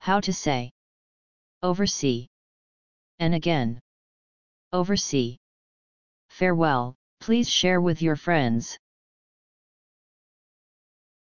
How to say oversee and again oversee. Farewell, please share with your friends.